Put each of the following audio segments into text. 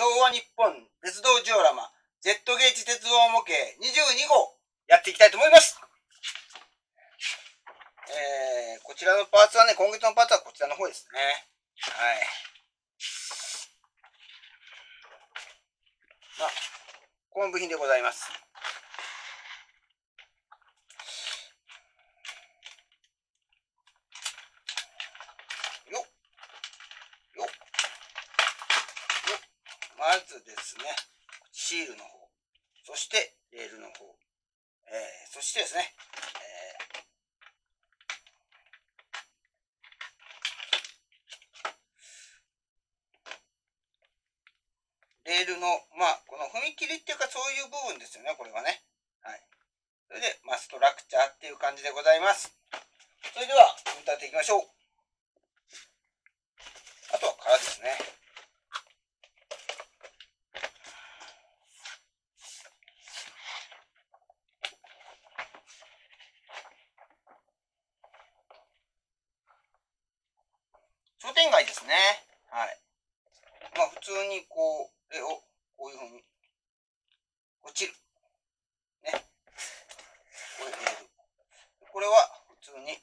昭和日本鉄道ジオラマ Z ゲージ鉄道模型22号やっていきたいと思います。えー、こちらのパーツはね、今月のパーツはこちらの方ですね。はい。まあ、この部品でございます。まですね、シールの方、そしてレールの方、えー、そしてですね、えー、レールの、まあ、この踏切っていうかそういう部分ですよね、これはね。はい。それで、まあ、ストラクチャーっていう感じでございます。それでは、組み立てていきましょう。あとは殻ですね。商店街ですね。はい。まあ普通にこう、れをこういうふうに落ちる。ね。これこれは普通に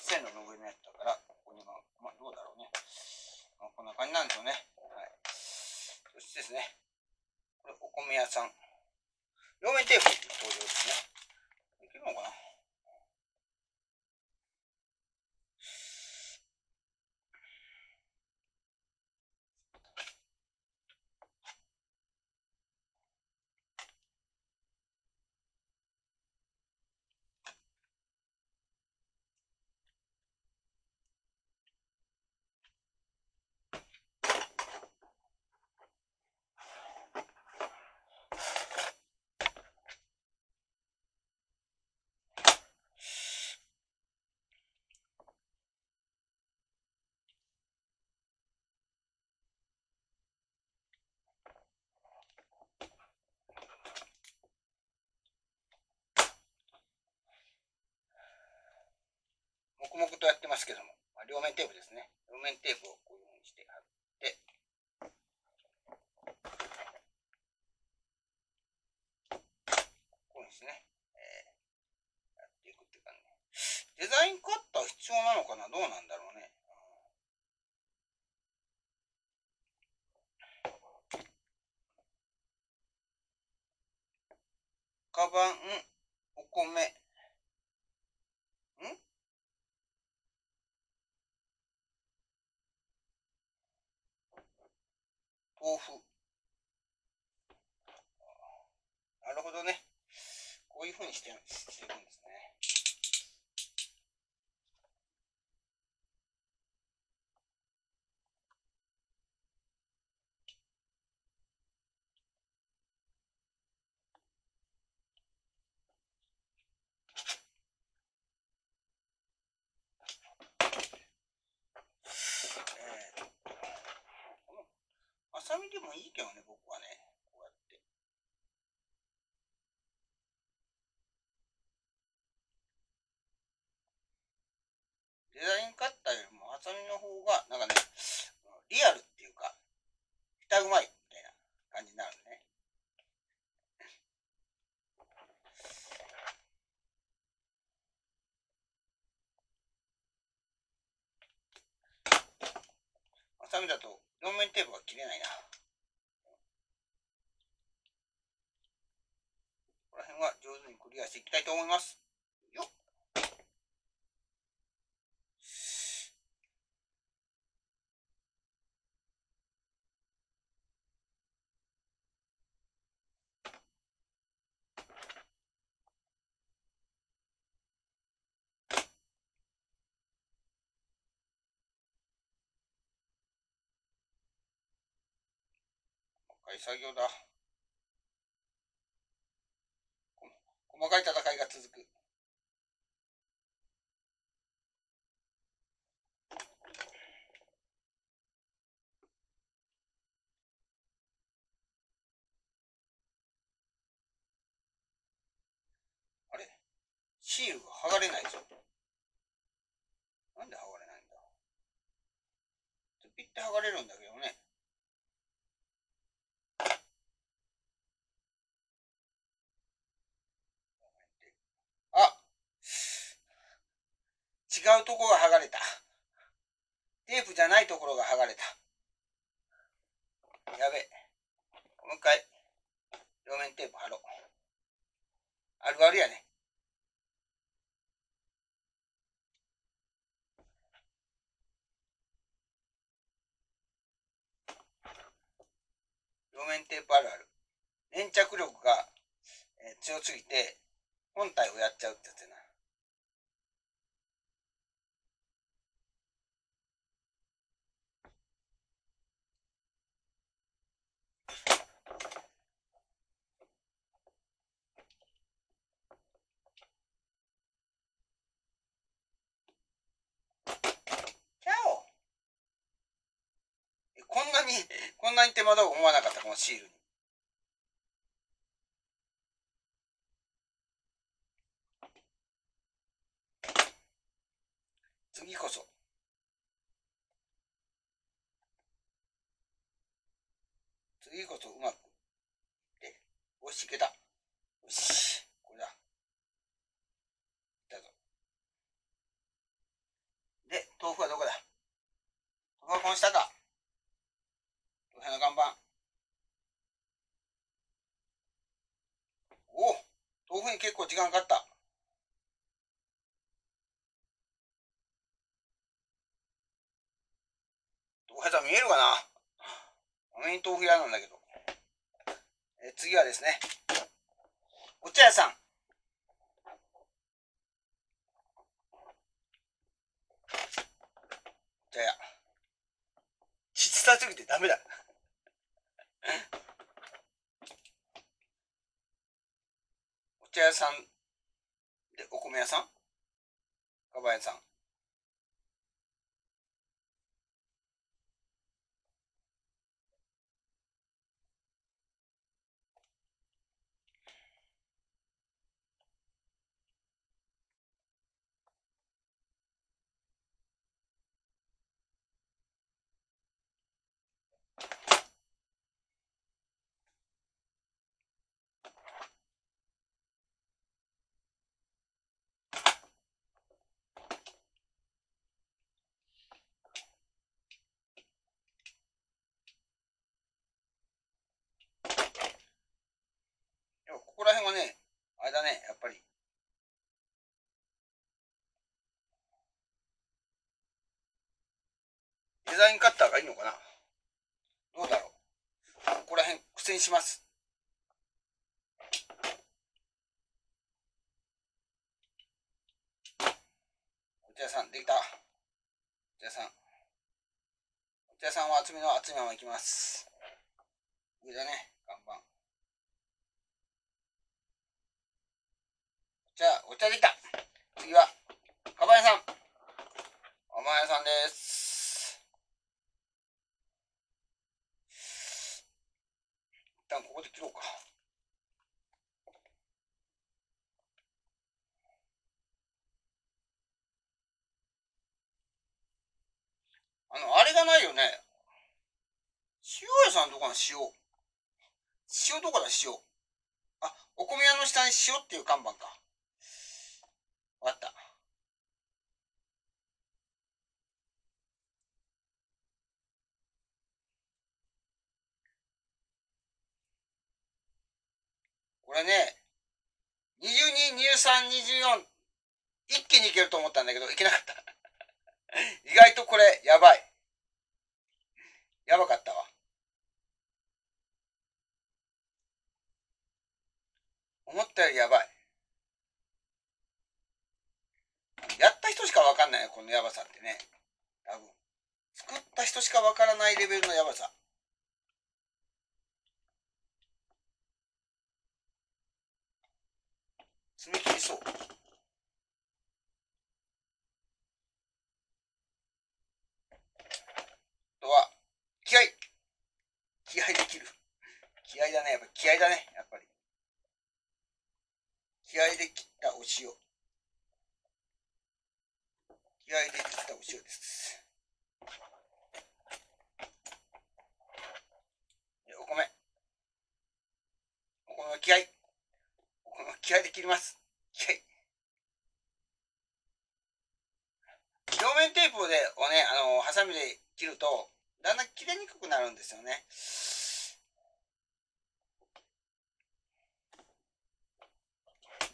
線路の上のやつだから、ここにまあ、まあ、どうだろうね。まあ、こんな感じなんですよね。はい。そしてですね、これお米屋さん。両面テープ登場ですね。できるのかな黙々とやってますけども、まあ、両面テープですね。両面テープをこういうふうにして貼って、こういうふうにですね、えー、やっていくっていう感じ。デザインカッター必要なのかな？どうなんだろうね。カバン、お米、なるほどね。こういうふうにしてしてるんですね。サミでもいいけどね、僕はね。こうやって。デザインカッターよりもハサミの方が、なんかね、リアルっていうか、下うまいみたいな感じになるね。ハサミだインテープが切れないな。ここら辺は上手にクリアしていきたいと思います。い作業だ。細かい戦いが続く。あれ？シールが剥がれないぞ。なんで剥がれないんだピッて剥がれるんだけどね。うとこが剥がれた。テープじゃないところが剥がれた。やべえ。もう一回、両面テープ貼ろう。あるあるやね。両面テープあるある。粘着力が、え、強すぎて、本体をやっちゃうってやつやな。こんなに、こんなに手間だと思わなかった、このシールに。次こそ。次こそうまく。で、よし、いけた。よし、これだ。いったぞ。で、豆腐はどこだ？豆腐はこの下か。豆腐の看板。お豆腐に結構時間かかった。豆腐屋さん見えるかな？メイン豆腐屋なんだけど。え次はですね、お茶屋さん。お茶屋。ちつたすぎてダメだ。お茶屋さんでお米屋さん？かば屋さんこら辺はね、あれだね、やっぱり。デザインカッターがいいのかな？どうだろう？ここら辺苦戦します。お茶屋さん、できた。お茶屋さん。お茶屋さんは厚みの厚いままいきます。上だね、看板。じゃあ、お茶できた。次は、かばやさん。おまやさんです。一旦ここで切ろうか。あの、あれがないよね。塩屋さんとかの塩。塩どこだ、塩？あ、お米屋の下に塩っていう看板。かった。これね、22、23、24、一気にいけると思ったんだけど、いけなかった。意外とこれ、やばい。やばかったわ。思ったよりやばい。やった人しかわかんないよ、このやばさってね。多分。作った人しかわからないレベルのやばさ。爪切りそう。とは、気合気合できる。気合だね。やっぱ気合だね。やっぱり。気合で切ったお塩。気合で切ったお塩です。お米。お米は気合。気合で切ります。気合。面テープでをね、あの、ハサミで切ると、だんだん切れにくくなるんですよね。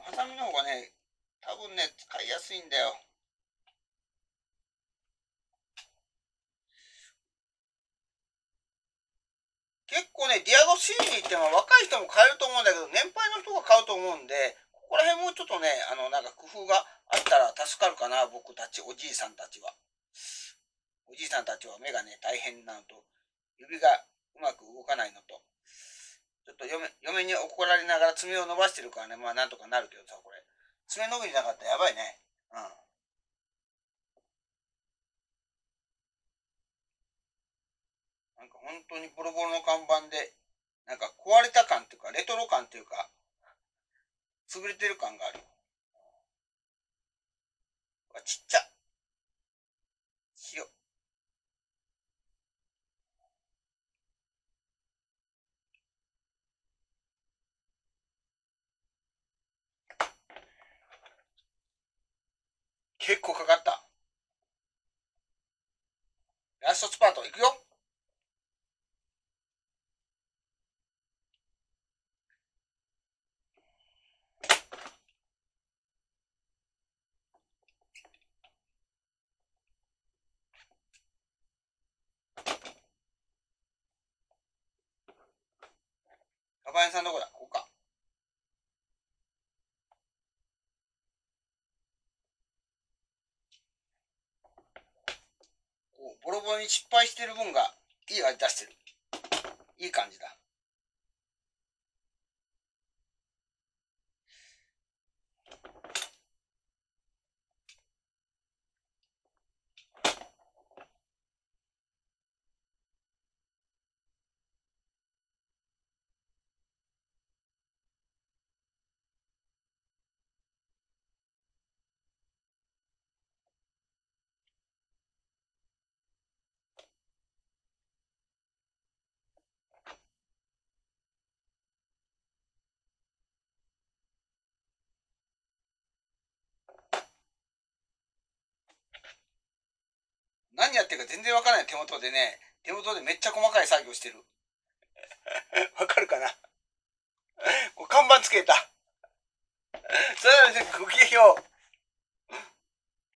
ハサミの方がね、多分ね、使いやすいんだよ。結構ね、ディアゴ CD ってのは若い人も買えると思うんだけど、年配の人が買うと思うんで、ここら辺もちょっとね、あの、なんか工夫があったら助かるかな、僕たち、おじいさんたちは。おじいさんたちは目がね、大変なのと、指がうまく動かないのと、ちょっと嫁嫁に怒られながら爪を伸ばしてるからね、まあなんとかなるけどさ、これ。爪伸びなかったらやばいね。うん。なんか本当にボロボロの看板で、なんか壊れた感っていうか、レトロ感っていうか、潰れてる感がある。わちっちゃ。塩。結構かかった。ラストスパートいくよ。パパヤさんどこだここか。こうボロボロに失敗してる分がいい味出してる。いい感じだ。何やってるか全然わからない手元でね、手元でめっちゃ細かい作業してる。わかるかな？これ看板つけた。それではごきげんよう。